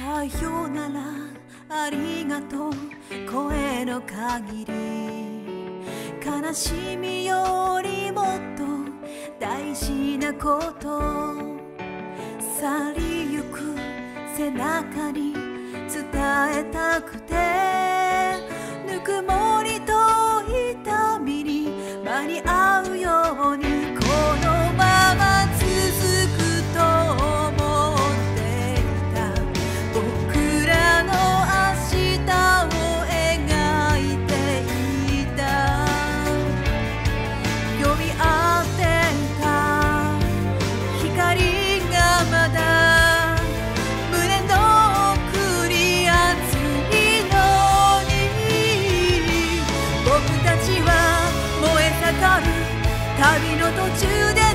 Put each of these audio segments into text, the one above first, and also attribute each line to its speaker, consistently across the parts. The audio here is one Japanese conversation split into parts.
Speaker 1: さよならありがとう。声の限り。悲しみよりもっと大事なこと。去りゆく背中に伝えたくて。ぬくもりと痛みに間に合うように。旅の途中で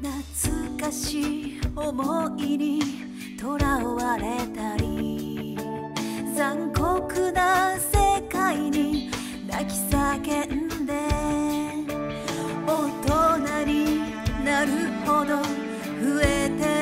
Speaker 1: 懐かしい思いにとらわれたり残酷な世界に泣き叫んで。大人になるほど増えて